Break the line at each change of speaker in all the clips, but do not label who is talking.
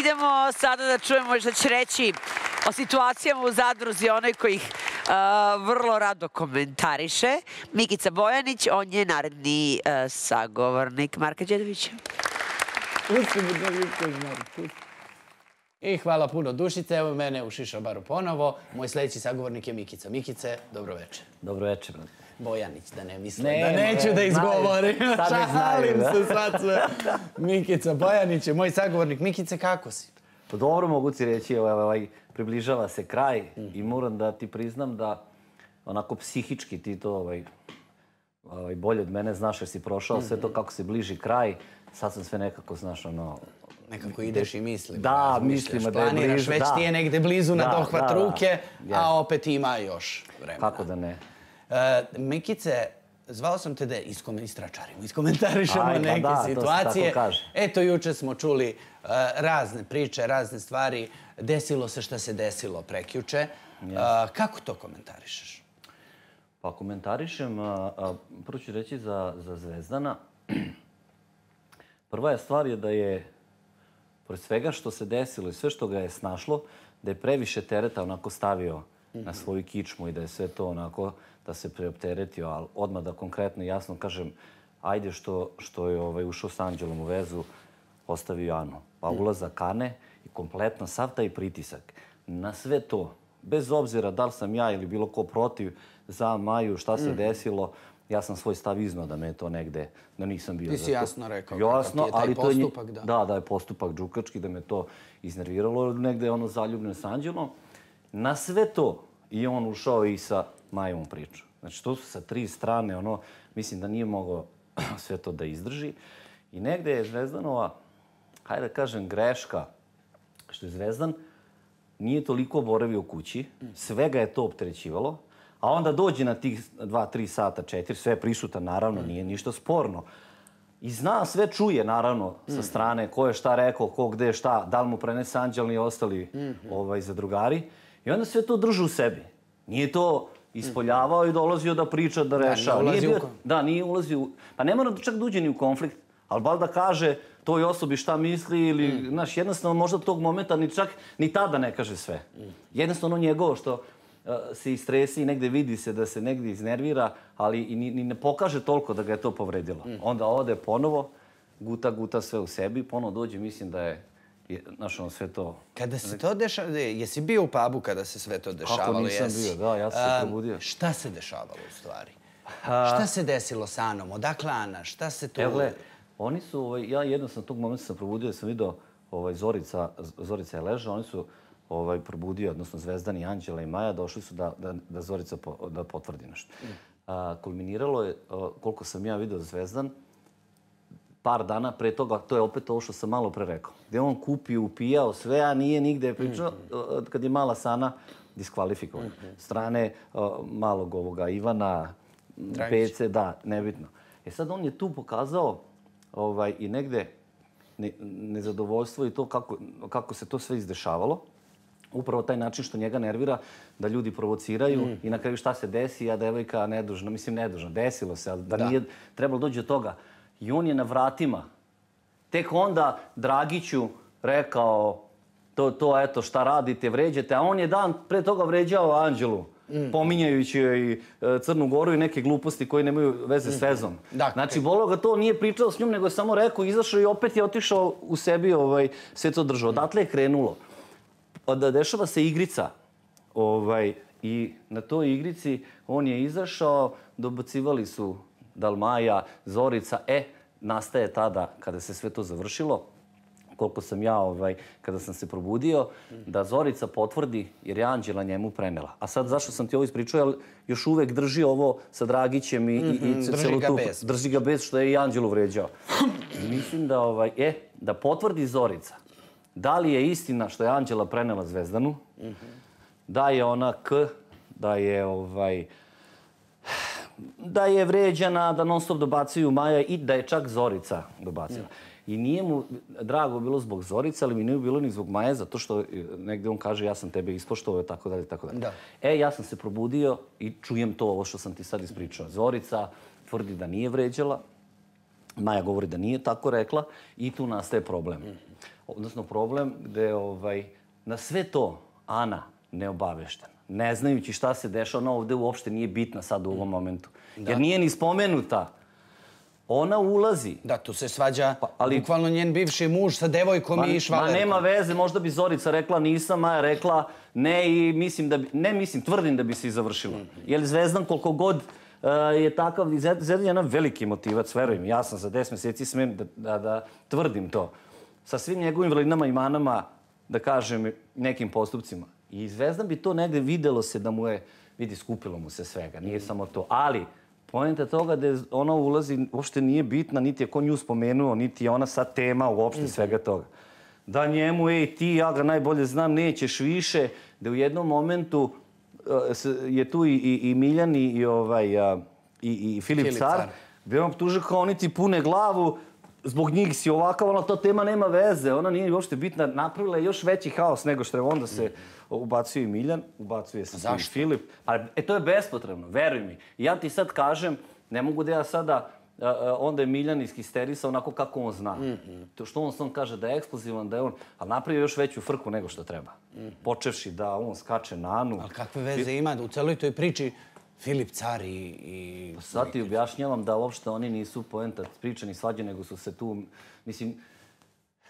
idemo sada da čujemo što će reći o situacijama u zadruzi, onoj koji ih vrlo rado komentariše. Mikica Bojanić, on je naredni sagovornik Marka Đedovića.
I hvala puno Dušice, evo mene u Šišobaru ponovo. Moj sljedeći sagovornik je Mikica. Mikice, dobro večer.
Dobro večer.
Bojanić, da ne mislim. da neću da izgovorim. Šalim se sad sve. Mikica Bojanić je moj sagovornik. Mikice, kako si?
Pa dobro mogu ti reći, ovaj, približava se kraj i moram da ti priznam da onako psihički ti to ovaj, ovaj, bolje od mene znaš jer si prošao sve to mhm. kako se bliži kraj. Sad sam sve nekako, znaš, ono,
nekako ideš i mislim.
Da, mislim da je blizu.
Već ti je negde blizu na dohvat ruke, a opet ima još vremena.
Kako da ne.
E, Mikice, zvao sam te da istračarimo, iskomentarišemo pa neke situacije. Eto, juče smo čuli e, razne priče, razne stvari. Desilo se šta se desilo prekjuče. E, kako to komentarišeš?
Pa komentarišem, prvo ću reći za, za Zvezdana. Prva je stvar je da je pored svega što se desilo i sve što ga je snašlo, da je previše tereta onako stavio na svoju kičmu i da je sve to onako da se preopteretio, ali odmah da konkretno jasno kažem, ajde što, što je ovaj, ušao s Anđelom u vezu, ostavio Anu. Pa ulazak Kane i kompletno sav taj pritisak na sve to, bez obzira da li sam ja ili bilo ko protiv za Maju, šta se desilo, ja sam svoj stav iznao da me to negde, da nisam bio
Ti si jasno rekao
jasno,
je taj ali postupak,
to je, da. Da, da je postupak džukački, da me to iznerviralo, negde je ono zaljubljen s Anđelom. Na sve to i on ušao i sa Majevom priču. Znači, to su sa tri strane, ono, mislim da nije mogao sve to da izdrži. I negde je Zvezdanova, hajde da kažem, greška, što je Zvezdan, nije toliko boravio kući, svega je to opterećivalo, a onda dođe na tih dva, tri sata, četiri, sve je prisutan, naravno, nije ništa sporno. I zna, sve čuje, naravno, sa strane, ko je šta rekao, ko gde šta, da li mu prenese anđelni i ostali mhm. ovaj, zadrugari. I onda sve to drži u sebi. Nije to ispoljavao i dolazio da priča, da rešava.
Da, nije ulazio
Da, nije ulazio Pa ne mora čak da uđe ni u konflikt, ali bal da kaže toj osobi šta misli ili, mm. znaš, jednostavno možda tog momenta ni čak ni tada ne kaže sve. Mm. Jednostavno njegovo što uh, se istresi i negde vidi se da se negde iznervira, ali i ni, ni ne pokaže toliko da ga je to povredilo. Mm. Onda ode ponovo, guta, guta sve u sebi, ponovo dođe, mislim da je Znaš, ono, sve to...
Kada se to dešavalo, jesi bio u pubu kada se sve to dešavalo?
Kako nisam bio, da, ja sam se probudio.
Šta se dešavalo u stvari? Šta se desilo sa Anom? Odakle Ana? Šta se to...
Evo, oni su, ovaj, ja jednostavno tog momenta sam probudio, sam vidio ovaj, Zorica, Zorica je leža, oni su ovaj, probudio, odnosno Zvezdan i Anđela i Maja, došli su da, da, da Zorica po, da potvrdi nešto. Mm. A, kulminiralo je, koliko sam ja vidio Zvezdan, par dana pre toga, to je opet ovo što sam malo pre rekao, gdje on kupio, upijao sve, a nije nigde pričao, mm kad je mala Sana diskvalifikovan. Mm -hmm. Strane malog ovoga Ivana, Dragić. PC, da, nebitno. E sad on je tu pokazao ovaj, i negde ne, nezadovoljstvo i to kako, kako se to sve izdešavalo. Upravo taj način što njega nervira da ljudi provociraju mm. i na kraju šta se desi, a devojka nedužna, mislim nedužna, desilo se, ali da, da. nije trebalo doći do toga i on je na vratima. Tek onda Dragiću rekao to, to eto šta radite, vređete, a on je dan pre toga vređao Anđelu. Mm. pominjajući joj e, Crnu Goru i neke gluposti koje nemaju veze s mm. vezom. Dakle. Znači, Volo ga to nije pričao s njom, nego je samo rekao, izašao i opet je otišao u sebi ovaj, sve to držao. Odatle je krenulo. Da dešava se igrica ovaj, i na toj igrici on je izašao, dobacivali su Dalmaja, Zorica, e, nastaje tada kada se sve to završilo, koliko sam ja, ovaj, kada sam se probudio, da Zorica potvrdi jer je Anđela njemu prenela. A sad zašto sam ti ovo ispričao, jer još uvek drži ovo sa Dragićem i, mm -hmm, i, i
mhm, drži ga tu, bez.
Drži ga bez što je i Anđelu vređao. Mislim da, ovaj, e, da potvrdi Zorica da li je istina što je Anđela prenela Zvezdanu, mm -hmm. da je ona K, da je ovaj, da je vređana, da non stop dobacuju Maja i da je čak Zorica dobacila. I nije mu drago bilo zbog Zorice, ali mi nije bilo ni zbog Maje, zato što negde on kaže ja sam tebe ispoštovao, tako dalje, tako dalje. Da. E, ja sam se probudio i čujem to, ovo što sam ti sad ispričao. Zorica tvrdi da nije vređala, Maja govori da nije tako rekla i tu nastaje problem. odnosno problem gde ovaj, na sve to Ana neobaveštena, ne znajući šta se dešava, ona ovde uopšte nije bitna sad u ovom momentu. Jer nije ni spomenuta ona ulazi.
Da, tu se svađa pa, ali, bukvalno njen bivši muž sa devojkom ma, i švalerkom.
Ma nema veze, možda bi Zorica rekla nisam, Maja rekla ne i mislim da bi, ne mislim, tvrdim da bi se i završilo. Mm -hmm. Jer Zvezdan koliko god uh, je takav, Zvezdan je jedan veliki motivac, verujem, ja sam za 10 mjeseci smem da, da, da tvrdim to. Sa svim njegovim vlinama i manama, da kažem, nekim postupcima. I Zvezdan bi to negde videlo se da mu je, vidi, skupilo mu se svega, nije mm samo to. Ali, Pojenta toga da ona ulazi, uopšte nije bitna, niti je ko nju spomenuo, niti je ona sad tema uopšte mhm. svega toga. Da njemu, ej, ti, ja ga najbolje znam, nećeš više, da u jednom momentu uh, je tu i, i, i Miljan i, i, ovaj, uh, i, i Filip, Filip Car, gde on tuže kao oni ti pune glavu, zbog njih si ovakav, ona to tema nema veze, ona nije uopšte bitna, napravila je još veći haos nego što je onda se ubacuje i Miljan, ubacuje se i Filip. A, e, to je bespotrebno, veruj mi. Ja ti sad kažem, ne mogu da ja sada, uh, onda je Miljan iskisterisa onako kako on zna. Mm -hmm. To što on sam kaže da je eksplozivan, da je on, ali napravio još veću frku nego što treba. Mm -hmm. Počevši da on skače na Anu.
Ali kakve veze ima u celoj toj priči Filip Car i... i...
Pa sad ti objašnjavam da uopšte oni nisu poenta pričani svađe, nego su se tu... Mislim,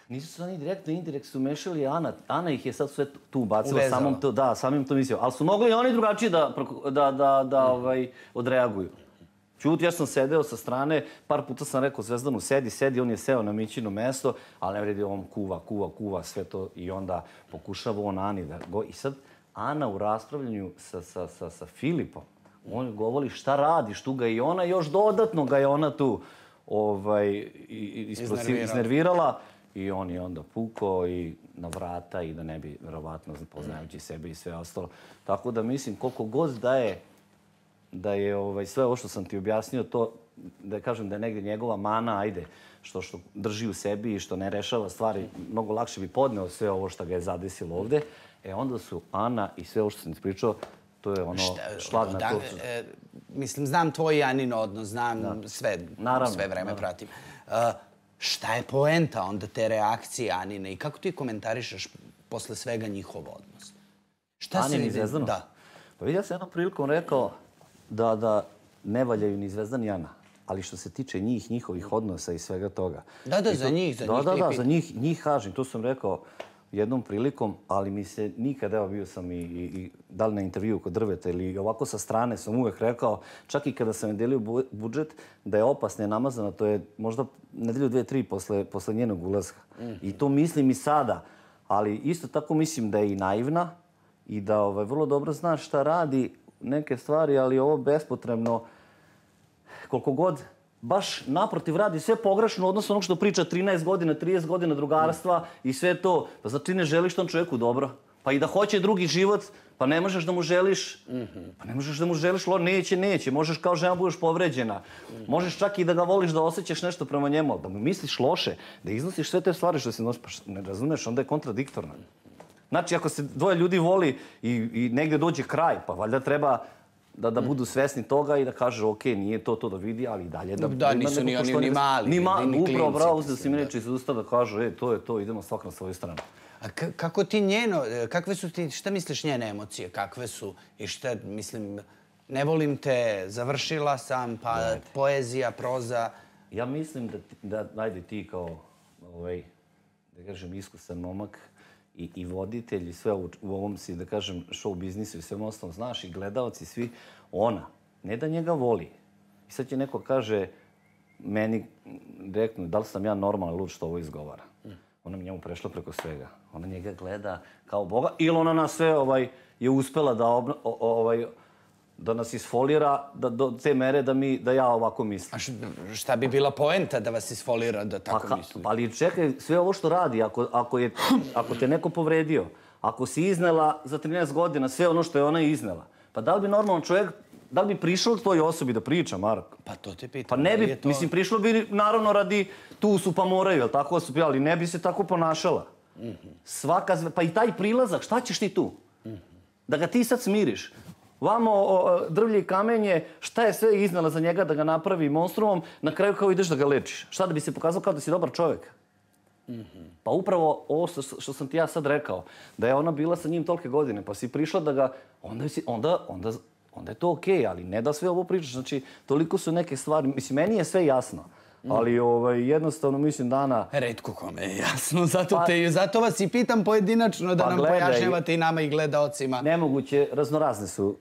nisu se oni direktno i indirektno su mešali Ana. Ana ih je sad sve tu bacila, samom to, da, samim to mislio. Ali su mogli i oni drugačije da, da, da, da ovaj, odreaguju. Čut, ja sam sedeo sa strane, par puta sam rekao Zvezdanu, sedi, sedi, on je seo na mićino mesto, ali ne vredi, on kuva, kuva, kuva, sve to i onda pokušava on Ani da go... I sad Ana u raspravljanju sa, sa, sa, sa Filipom, on govori šta radiš tu ga i ona još dodatno ga je ona tu ovaj, iznervirala. iznervirala. I on je onda pukao i na vrata i da ne bi, verovatno, poznajući sebe i sve ostalo. Tako da mislim, koliko god da je, da je ovaj, sve ovo što sam ti objasnio, to, da kažem da je negdje njegova mana, ajde, što, što drži u sebi i što ne rešava stvari, mnogo lakše bi podneo sve ovo što ga je zadesilo ovde. E onda su Ana i sve ovo što sam ti pričao, to je ono Šta, šlag na da. E,
mislim, znam tvoj i Anin odnos, znam da. sve, naravno, sve vreme naravno. pratim. Uh, šta je poenta onda te reakcije Anine i kako ti komentarišeš posle svega njihov odnos?
Šta Anin i Zvezdano? Da. Pa vidio sam jednom prilikom rekao da, da ne valjaju ni Zvezdan ni Ana. Ali što se tiče njih, njihovih odnosa i svega toga.
Da, da, to, za njih, za
da,
njih.
Da, da, da, za njih, njih kažem. To sam rekao jednom prilikom, ali mi se nikad, evo bio sam i, i, i da li na intervju kod drveta ili ovako sa strane sam uvek rekao, čak i kada sam je delio budžet, da je opasne namazana, to je možda nedelju, dve, tri posle, posle njenog ulazka. Mm -hmm. I to mislim i sada, ali isto tako mislim da je i naivna i da ovaj, vrlo dobro zna šta radi neke stvari, ali ovo bespotrebno, koliko god baš naprotiv radi sve pogrešno odnosno onog što priča 13 godina, 30 godina drugarstva mm. i sve to. Pa znači ne želiš tom čovjeku dobro. Pa i da hoće drugi život, pa ne možeš da mu želiš, mm -hmm. pa ne možeš da mu želiš, lo, neće, neće. Možeš kao žena budeš povređena. Mm -hmm. Možeš čak i da ga voliš, da osjećaš nešto prema njemu, da mu misliš loše, da iznosiš sve te stvari što se nosiš, pa ne razumeš, onda je kontradiktorno. Znači, ako se dvoje ljudi voli i, i negde dođe kraj, pa valjda treba da, da budu svesni toga i da kaže, ok, nije to to da vidi, ali dalje da...
Da, nisu ni oni ni mali,
ni, ma, ni klinci. Upravo, bravo, uzeli si mi reći iz usta da kaže, e, to je to, idemo svak na svoju stranu.
A kako ti njeno, kakve su ti, šta misliš njene emocije, kakve su i šta, mislim, ne volim te, završila sam, pa Dajte. poezija, proza.
Ja mislim da, da, ajde ti kao, ovaj, da kažem, iskusan momak, i, i voditelj i sve u, u ovom si, da kažem, show biznisu i svem ostalom, znaš, i gledalci, svi, ona, ne da njega voli. I sad će neko kaže meni direktno, da li sam ja normalan lud što ovo izgovara. Ona mi njemu prešla preko svega. Ona njega gleda kao Boga ili ona na sve ovaj, je uspela da obna, o, ovaj, da nas isfolira da, do te mere da, mi, da ja ovako mislim.
A šta bi bila poenta da vas isfolira da tako pa, misli?
Ali čekaj, sve ovo što radi, ako, ako, je, ako te neko povredio, ako si iznela za 13 godina sve ono što je ona iznela, pa da li bi normalan čovjek Da li bi prišao tvoj osobi da priča, Marko?
Pa to te pitam.
Pa ne bi, to... mislim, prišlo bi naravno radi tu su pa moraju, jel tako su ali ne bi se tako ponašala. Mm -hmm. Svaka, pa i taj prilazak, šta ćeš ti tu? Mm -hmm. Da ga ti sad smiriš vamo o, drvlje i kamenje, šta je sve iznala za njega da ga napravi monstrumom, na kraju kao ideš da ga lečiš. Šta da bi se pokazao kao da si dobar čovjek? Pa upravo ovo što sam ti ja sad rekao, da je ona bila sa njim tolike godine, pa si prišla da ga, onda, onda, onda, onda je to okej, okay, ali ne da sve ovo pričaš. Znači, toliko su neke stvari, mislim, meni je sve jasno. Ali ovaj, jednostavno mislim dana...
Redko kome je jasno, zato, pa, te, zato vas i pitam pojedinačno da pa nam gledaj, pojašnjavate i nama i gledaocima.
Nemoguće, raznorazne su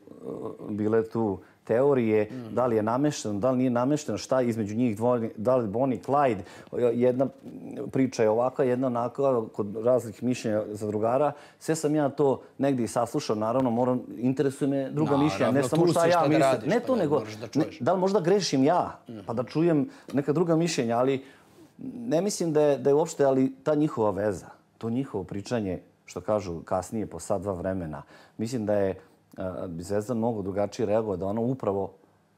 bile tu teorije, mm. da li je namešteno, da li nije namešteno, šta je između njih dvojni, da li Bonnie i Clyde. Jedna priča je ovaka, jedna onaka, kod razlih mišljenja za drugara. Sve sam ja to negdje i saslušao, naravno, moram, interesuje me druga no, mišljenja, ne samo šta ja mislim. Radiš, ne to, pa nego, da, ne, da li možda grešim ja, mm. pa da čujem neka druga mišljenja, ali ne mislim da je, da je uopšte, ali ta njihova veza, to njihovo pričanje, što kažu kasnije, po sad dva vremena, mislim da je bi Zvezda mnogo drugačije reagovao da ona upravo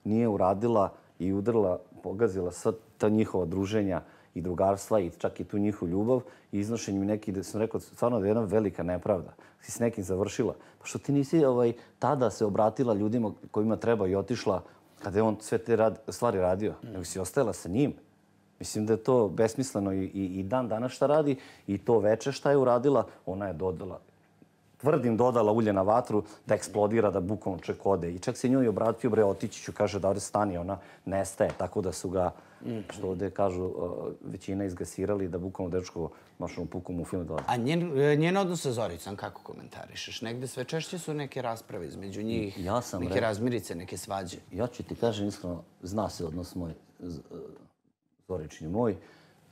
nije uradila i udrla, pogazila sva ta njihova druženja i drugarstva i čak i tu njihovu ljubav i iznošenje mi neki, da sam rekao, stvarno da je jedna velika nepravda. Si s nekim završila. Pa što ti nisi ovaj, tada se obratila ljudima kojima treba i otišla kada je on sve te rad, stvari radio, mm. nego si ostajala sa njim. Mislim da je to besmisleno i, i, i dan danas šta radi i to veče šta je uradila, ona je dodala tvrdim, dodala ulje na vatru da eksplodira, da bukom ček ode. I čak se njoj obratio, bre, otići ću, kaže da ovdje stani, ona nestaje. Tako da su ga, što ovdje kažu, većina izgasirali da bukom dečko mašom pukom u film dolazi.
A njen, e, njen odnos sa Zoricom, kako komentarišeš? Negde sve češće su neke rasprave između njih, ja sam neke re... razmirice, neke svađe.
Ja ću ti kažem, iskreno, zna se odnos moj, Zorični moj.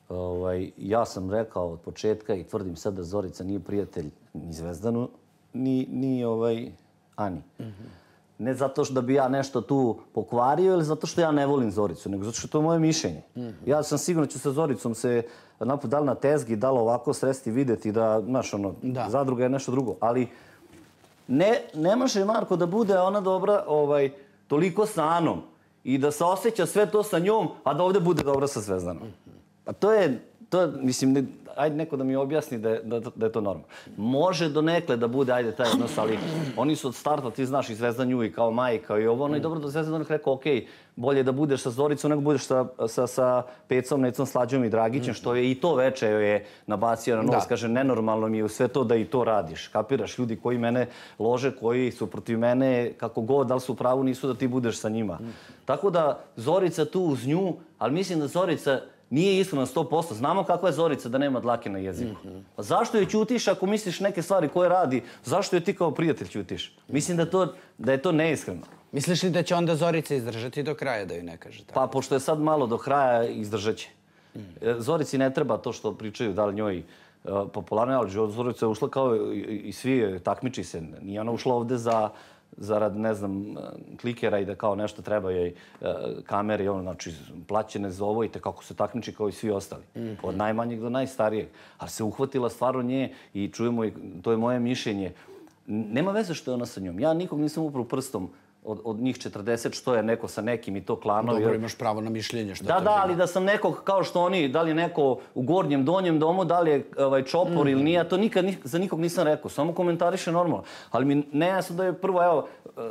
Ovaj, ja sam rekao od početka i tvrdim sad da Zorica nije prijatelj ni Zvezdanu, ni, ni ovaj Ani. Mm -hmm. Ne zato što da bi ja nešto tu pokvario ili zato što ja ne volim Zoricu, nego zato što to je moje mišljenje. Mm -hmm. Ja sam sigurno ću sa Zoricom se naput dal na tezgi, dal ovako sresti videti da, znaš, ono, da. zadruga je nešto drugo. Ali ne, ne može Marko da bude ona dobra ovaj, toliko sa Anom i da se osjeća sve to sa njom, a da ovdje bude dobra sa Zvezdanom. Mm -hmm. A to je, to mislim, ne, ajde neko da mi objasni da je, da, da je to normalno. Može do nekle da bude, ajde, taj odnos, ali oni su od starta, ti znaš, i Zvezda nju i kao majka i ovo, ono i dobro da Zvezda onih rekao, okej, okay, bolje da budeš sa Zoricom nego budeš sa, sa, sa Pecom, Necom, Slađom i Dragićem, što je i to veče je nabacio na nos, kaže, nenormalno mi je u sve to da i to radiš. Kapiraš, ljudi koji mene lože, koji su protiv mene, kako god, da li su pravu, nisu da ti budeš sa njima. Mm. Tako da, Zorica tu uz nju, ali mislim da Zorica, nije iskreno 100%. Znamo kakva je Zorica da nema dlake na jeziku. Pa zašto je ćutiš ako misliš neke stvari koje radi? Zašto je ti kao prijatelj ćutiš? Mislim da, to, da je to neiskreno.
Misliš li da će onda Zorica izdržati do kraja da ju ne kaže tako?
Pa pošto je sad malo do kraja, izdržat Mm. Zorici ne treba to što pričaju da li njoj e, popularno, ali Zorica je ušla kao i svi takmiči se. Nije ona ušla ovde za zarad, ne znam, klikera i da kao nešto treba joj e, kamere i ono, znači, plaćene za ovo i te kako se takmiči kao i svi ostali. Mhm. Od najmanjeg do najstarijeg. Ali se uhvatila stvarno nje i čujemo, i to je moje mišljenje. Nema veze što je ona sa njom. Ja nikog nisam upravo prstom od, od njih 40 što je neko sa nekim i to klanovi.
Dobro, imaš pravo na mišljenje. Što
da, da, ali da sam nekog kao što oni, da li je neko u gornjem, donjem domu, da li je ovaj, čopor mm. ili nije, to nikad za nikog nisam rekao. Samo komentariše normalno. Ali mi ne jasno da je prvo, evo,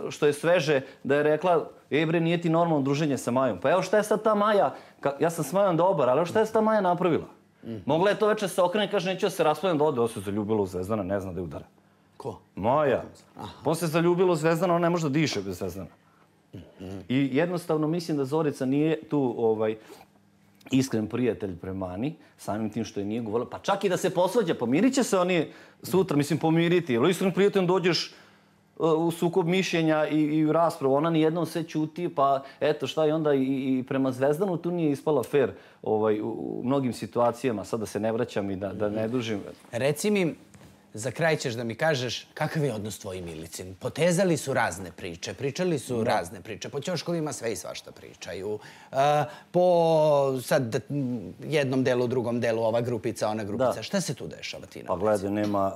što je sveže, da je rekla, ej bre, nije ti normalno druženje sa Majom. Pa evo šta je sad ta Maja, ka, ja sam s Majom dobar, ali šta je sad ta Maja napravila? Mm. Mogla je to večer se okrene i kaže, neću da se raspravljam da ode, ovo se zaljubila u Zvezdana, ne zna da je udara.
Ko?
Moja. On se zaljubilo Zvezdana, on ne može da diše bez Zvezdana. I jednostavno mislim da Zorica nije tu ovaj iskren prijatelj prema Ani, samim tim što je nije govorila. Pa čak i da se posvađa, pomirit će se oni sutra, mislim, pomiriti. Jer iskren prijatelj dođeš uh, u sukob mišljenja i, i u raspravu. Ona ni jednom sve čuti, pa eto šta i onda i, i prema Zvezdanu tu nije ispala fair ovaj, u, u mnogim situacijama. Sada se ne vraćam i da, da ne dužim.
Reci mi, za kraj ćeš da mi kažeš kakav je odnos tvoj Milicin. Potezali su razne priče, pričali su razne priče. Po ćoškovima sve i svašta pričaju. Uh, po sad jednom delu, drugom delu, ova grupica, ona grupica. Da. Šta se tu dešava ti na
Pa gledaj, nema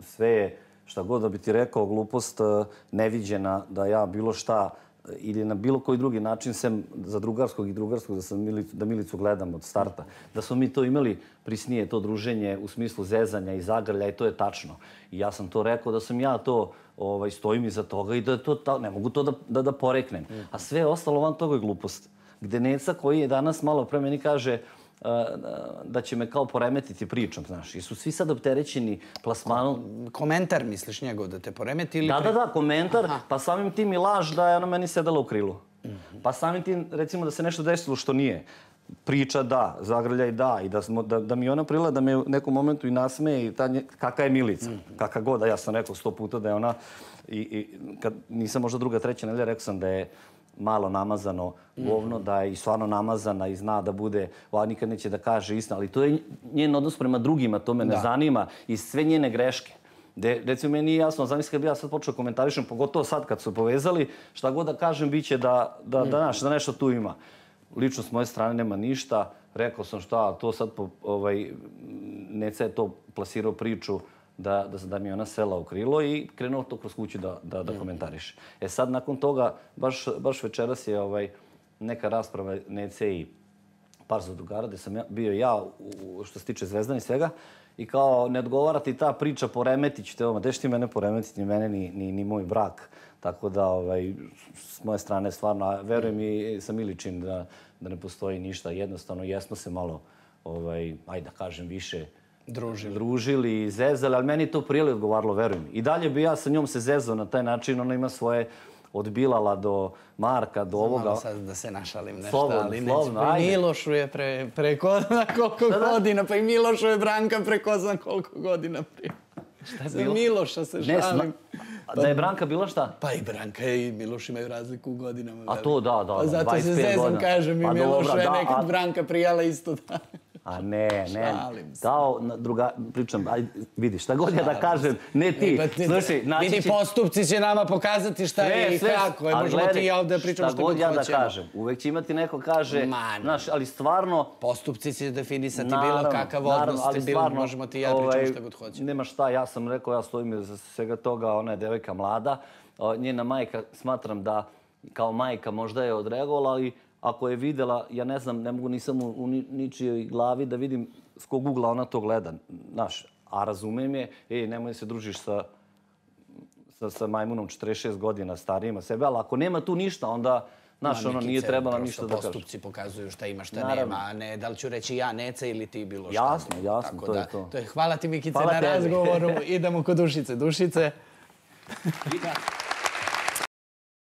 sve je šta god da bi ti rekao, glupost uh, neviđena da ja bilo šta ili na bilo koji drugi način, sem za drugarskog i drugarskog, da, sam Milicu, da Milicu gledam od starta, da smo mi to imali prisnije, to druženje u smislu zezanja i zagrlja i to je tačno. I ja sam to rekao da sam ja to ovaj, stojim iza toga i da je to ta, ne mogu to da, da, da poreknem. A sve ostalo van toga je glupost. Gde Neca koji je danas malo pre meni kaže, da će me kao poremetiti pričom, znaš. I su svi sad opterećeni plasmanom.
Komentar misliš njegov da te poremeti ili...
Da, da, da, komentar, pa samim tim i laž da je ona meni sedala u krilu. Pa samim tim, recimo, da se nešto desilo što nije. Priča da, zagrljaj da, i da, smo, da, da mi ona prila da me u nekom momentu i nasmeje i ta nje, kakva je Milica, mm. kakva god, a ja sam rekao sto puta da je ona, i, i kad nisam možda druga, treća nedelja, rekao sam da je malo namazano govno, da je i stvarno namazana i zna da bude, ova nikad neće da kaže istinu, ali to je njen odnos prema drugima, to me ne zanima i sve njene greške. De, recimo, meni nije jasno, zamisli kad bi ja sad počeo komentarišem, pogotovo sad kad su povezali, šta god da kažem, bit će da, da, da, naš, da nešto tu ima. Lično s moje strane nema ništa, rekao sam šta, to sad, po, ovaj, Neca je to plasirao priču, da, da, da mi ona sela u krilo i krenuo to kroz kuću da, da, da komentariše. E sad, nakon toga, baš, baš večeras je ovaj, neka rasprava Nece i par zadrugara, gde sam ja, bio ja, u, što se tiče Zvezdana i svega, i kao ne odgovara ti ta priča, poremetić te ovo, ti mene poremetiti, ni mene, ni, ni, ni moj brak. Tako da, ovaj, s moje strane, stvarno, verujem i sam iličin da, da ne postoji ništa. Jednostavno, jesmo se malo, ovaj, ajde da kažem, više
družili.
družili i zezali, ali meni to prijeli odgovaralo, verujem. I dalje bi ja sa njom se zezao na taj način, ona ima svoje od Bilala do Marka, do ovoga. Malo
sad da se našalim nešto, slovno, ali slovno, neću. Pa Milošu je pre, preko zna koliko Sada? godina, pa i Milošu je Branka preko zna koliko godina prije. Šta je bilo? Miloša se ne, šalim.
Pa, da je Branka bila šta?
Pa i Branka i Miloš imaju razliku u godinama.
A to da, da, da.
Zato se zezam, kažem, i pa Milošu je nekad. Branka prijala isto da.
A ne, ne. Dao druga, pričam, aj, vidi, šta god ja da kažem, ne ti. Slušaj,
naći vidi, postupci će nama pokazati šta sve, je i kako. Je, možemo ti ja ovdje pričamo
što god ja da kažem. Uvek će imati neko kaže, Man. znaš, ali stvarno...
Postupci će definisati naravno, bilo kakav odnos, ali stvarno, bilo, možemo ti ja pričamo ovaj, šta god hoćemo.
Nema šta, ja sam rekao, ja stojim za svega toga, ona je devojka mlada. Njena majka, smatram da kao majka možda je odreagovala, ali ako je videla, ja ne znam, ne mogu nisam u, u ničijoj glavi da vidim s kog ugla ona to gleda. Znaš, a razumem je, ej, nemoj se družiš sa, sa, sa majmunom 46 godina starijima sebe, ali ako nema tu ništa, onda, znaš, ono nije trebala ništa da kaže.
Postupci pokazuju šta ima, šta Naravno. nema, a ne da li ću reći ja neca ili ti bilo
šta. Jasno, jasno, Tako to da, je to.
to je, hvala ti, Mikice, hvala na razgovoru. Idemo kod Dušice. Dušice.